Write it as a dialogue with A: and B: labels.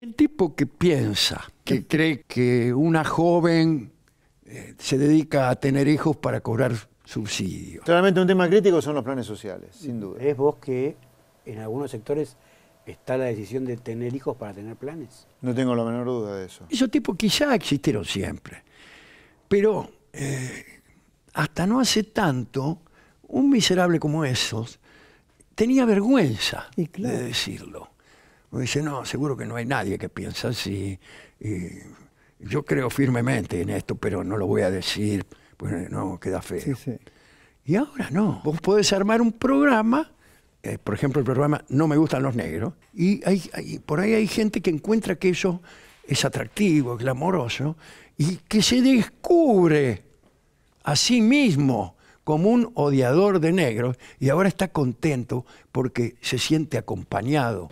A: El tipo que piensa, que cree que una joven eh, se dedica a tener hijos para cobrar subsidios.
B: Claramente un tema crítico son los planes sociales, sin duda.
C: ¿Es vos que en algunos sectores está la decisión de tener hijos para tener planes?
B: No tengo la menor duda de eso.
A: Esos tipos quizá existieron siempre, pero eh, hasta no hace tanto, un miserable como esos tenía vergüenza
D: Y claro.
A: de decirlo. Porque dice, no, seguro que no hay nadie que piensa así. y yo creo firmemente en esto, pero no lo voy a decir, pues no queda feo.
D: Sí, sí.
A: Y ahora no. Vos podés armar un programa, eh, por ejemplo, el programa No me gustan los negros, y hay, hay- por ahí hay gente que encuentra que eso es atractivo, es glamoroso, y que se descubre a sí mismo como un odiador de negros, y ahora está contento porque se siente acompañado.